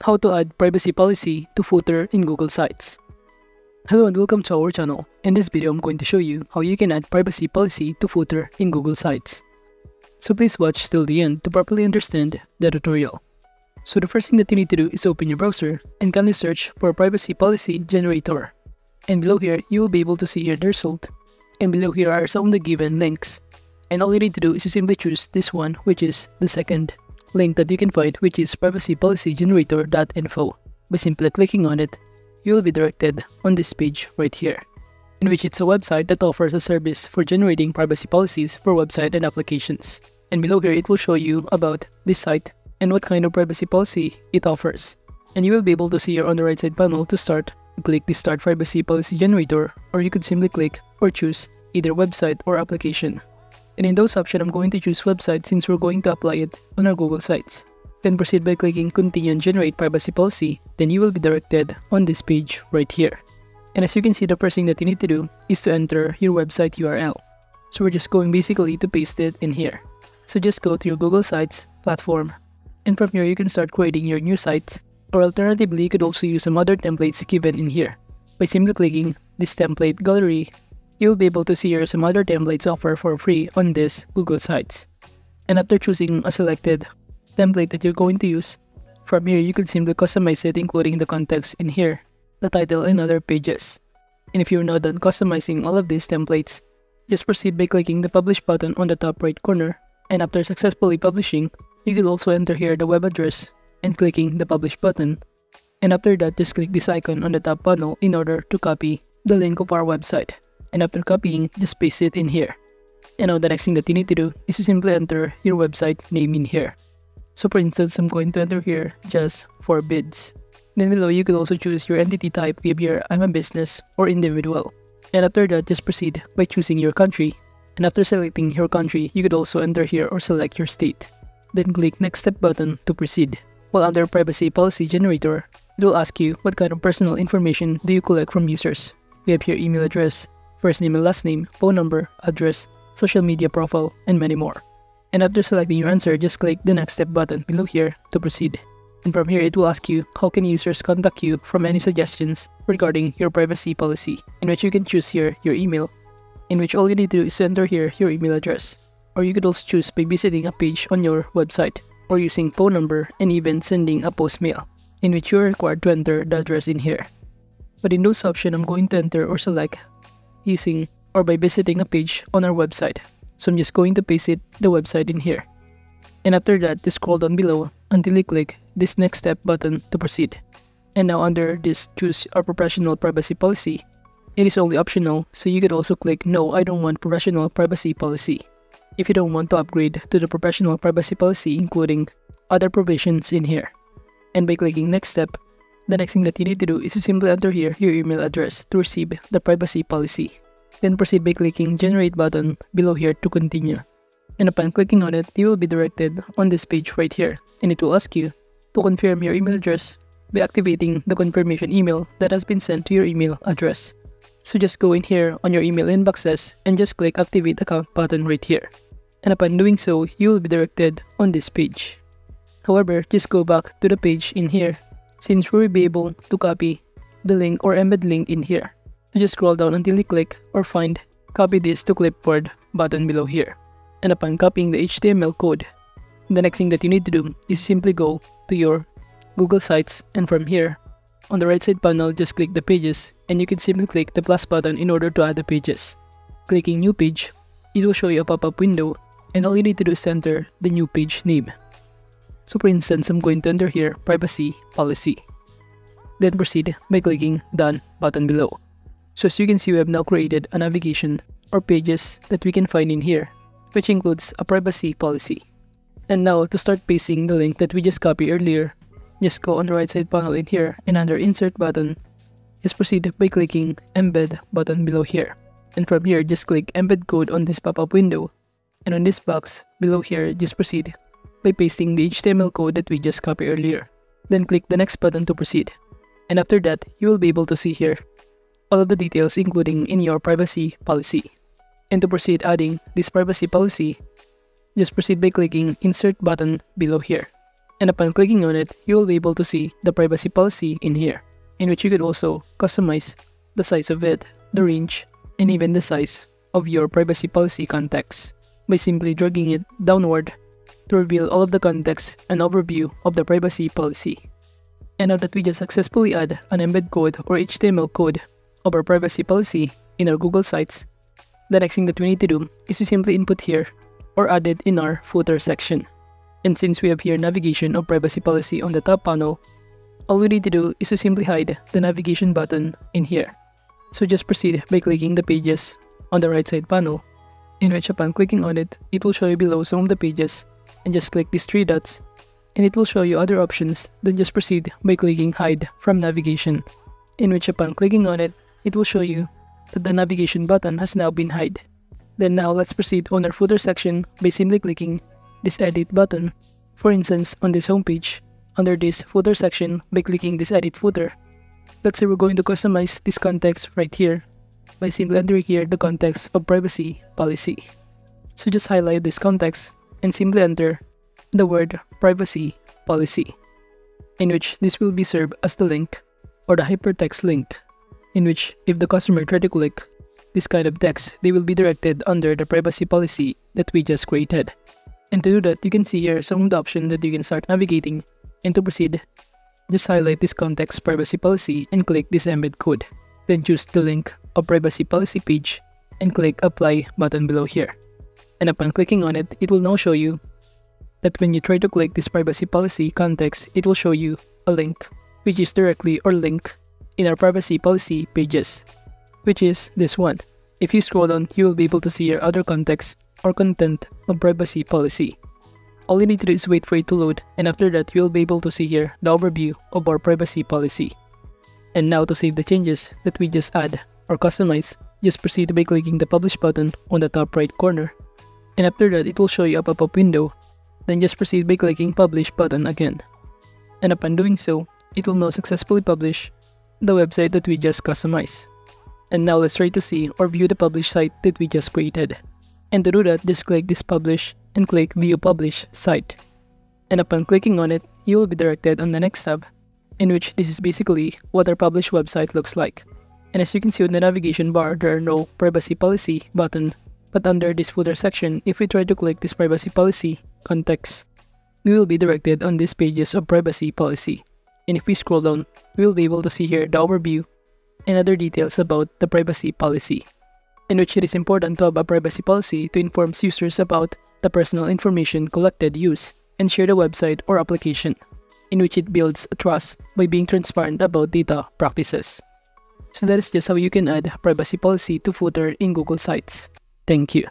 how to add privacy policy to footer in Google Sites. Hello and welcome to our channel. In this video, I'm going to show you how you can add privacy policy to footer in Google Sites. So please watch till the end to properly understand the tutorial. So the first thing that you need to do is open your browser and kindly search for privacy policy generator. And below here, you will be able to see the result. And below here are some of the given links. And all you need to do is to simply choose this one, which is the second link that you can find which is privacypolicygenerator.info. By simply clicking on it, you will be directed on this page right here, in which it's a website that offers a service for generating privacy policies for website and applications. And below here, it will show you about this site and what kind of privacy policy it offers. And you will be able to see here on the right side panel to start, click the Start Privacy Policy Generator, or you could simply click or choose either website or application. And in those options, I'm going to choose website since we're going to apply it on our Google Sites. Then proceed by clicking continue and generate privacy policy, then you will be directed on this page right here. And as you can see, the first thing that you need to do is to enter your website URL. So we're just going basically to paste it in here. So just go to your Google Sites platform, and from here you can start creating your new site, or alternatively you could also use some other templates given in here. By simply clicking this template gallery you'll be able to see some other templates offered for free on this Google Sites. And after choosing a selected template that you're going to use, from here you can simply customize it including the context in here, the title and other pages. And if you're not done customizing all of these templates, just proceed by clicking the publish button on the top right corner and after successfully publishing, you can also enter here the web address and clicking the publish button. And after that, just click this icon on the top panel in order to copy the link of our website and after copying, just paste it in here. And now the next thing that you need to do is to simply enter your website name in here. So for instance, I'm going to enter here just for bids. Then below you could also choose your entity type, give here I'm a business or individual. And after that, just proceed by choosing your country. And after selecting your country, you could also enter here or select your state. Then click next step button to proceed. While under privacy policy generator, it will ask you what kind of personal information do you collect from users. We have email address, first name and last name, phone number, address, social media profile, and many more. And after selecting your answer, just click the next step button below here to proceed. And from here, it will ask you how can users contact you from any suggestions regarding your privacy policy, in which you can choose here your email, in which all you need to do is enter here your email address. Or you could also choose by visiting a page on your website, or using phone number and even sending a post mail, in which you are required to enter the address in here. But in those options, I'm going to enter or select using or by visiting a page on our website. So I'm just going to paste it the website in here. And after that, just scroll down below until you click this next step button to proceed. And now under this choose our professional privacy policy, it is only optional, so you could also click no, I don't want professional privacy policy. If you don't want to upgrade to the professional privacy policy including other provisions in here. And by clicking next step, the next thing that you need to do is to simply enter here your email address to receive the privacy policy. Then proceed by clicking generate button below here to continue. And upon clicking on it, you will be directed on this page right here and it will ask you to confirm your email address by activating the confirmation email that has been sent to your email address. So just go in here on your email inboxes and just click activate account button right here. And upon doing so, you will be directed on this page. However, just go back to the page in here since we'll be able to copy the link or embed link in here. So just scroll down until you click or find copy this to clipboard button below here. And upon copying the HTML code, the next thing that you need to do is simply go to your Google Sites and from here, on the right side panel, just click the pages and you can simply click the plus button in order to add the pages. Clicking new page, it will show you a pop-up window and all you need to do is enter the new page name. So for instance, I'm going to enter here privacy policy. Then proceed by clicking done button below. So as you can see, we have now created a navigation or pages that we can find in here, which includes a privacy policy. And now to start pasting the link that we just copied earlier, just go on the right side panel in here and under insert button, just proceed by clicking embed button below here. And from here, just click embed code on this pop-up window. And on this box below here, just proceed by pasting the HTML code that we just copied earlier. Then click the next button to proceed. And after that, you will be able to see here all of the details including in your privacy policy. And to proceed adding this privacy policy, just proceed by clicking insert button below here. And upon clicking on it, you will be able to see the privacy policy in here, in which you could also customize the size of it, the range, and even the size of your privacy policy context by simply dragging it downward to reveal all of the context and overview of the privacy policy. And now that we just successfully add an embed code or HTML code of our privacy policy in our Google Sites, the next thing that we need to do is to simply input here or add it in our footer section. And since we have here navigation of privacy policy on the top panel, all we need to do is to simply hide the navigation button in here. So just proceed by clicking the pages on the right side panel, in which upon clicking on it, it will show you below some of the pages, and just click these three dots, and it will show you other options, then just proceed by clicking hide from navigation, in which upon clicking on it, it will show you that the navigation button has now been hide. Then now let's proceed on our footer section by simply clicking this edit button. For instance, on this homepage, under this footer section by clicking this edit footer. Let's say we're going to customize this context right here by simply entering here the context of privacy policy. So just highlight this context and simply enter the word privacy policy, in which this will be served as the link or the hypertext link, in which if the customer try to click this kind of text, they will be directed under the privacy policy that we just created. And to do that, you can see here some of the options that you can start navigating. And to proceed, just highlight this context privacy policy and click this embed code. Then choose the link of privacy policy page and click apply button below here. And upon clicking on it, it will now show you that when you try to click this privacy policy context, it will show you a link which is directly or link in our privacy policy pages, which is this one. If you scroll down, you will be able to see your other context or content of privacy policy. All you need to do is wait for it to load and after that you'll be able to see here the overview of our privacy policy. And now to save the changes that we just add or customize, just proceed by clicking the publish button on the top right corner. And after that it will show you a pop-up window, then just proceed by clicking publish button again. And upon doing so, it will now successfully publish the website that we just customized. And now let's try to see or view the published site that we just created. And to do that, just click this publish and click view publish site. And upon clicking on it, you will be directed on the next tab, in which this is basically what our published website looks like. And as you can see on the navigation bar, there are no privacy policy button, but under this footer section, if we try to click this privacy policy context, we will be directed on these pages of privacy policy. And if we scroll down, we will be able to see here the overview and other details about the privacy policy in which it is important to have a privacy policy to inform users about the personal information collected, used, and share the website or application, in which it builds trust by being transparent about data practices. So that is just how you can add privacy policy to footer in Google Sites. Thank you.